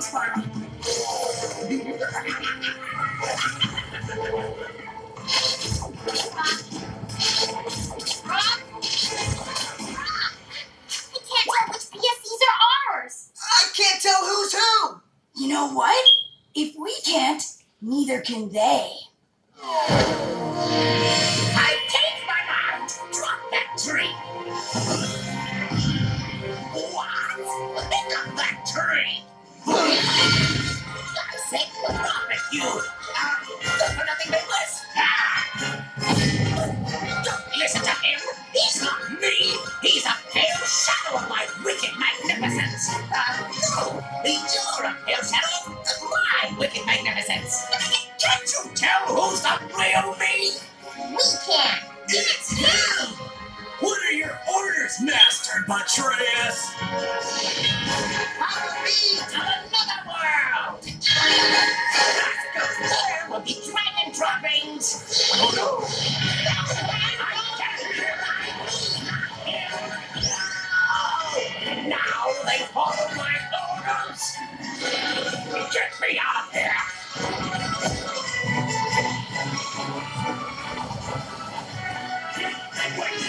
sounds fun. You know what? If we can't, neither can they. I take my mind. Drop that tree. What? Pick up that tree. I said drop it, you. Uh, good for nothing Nicholas. Ah. Don't listen to him. He's not me. He's a pale shadow of my wicked magnificence. No, you're a pale shadow of my wicked magnificence. Can't you tell who's the real me? We can. It's you! What are your orders, Master free to another world! Roscoe's there will be dragon droppings! Oh no! Now they follow my orders! Get me out of here! Wait!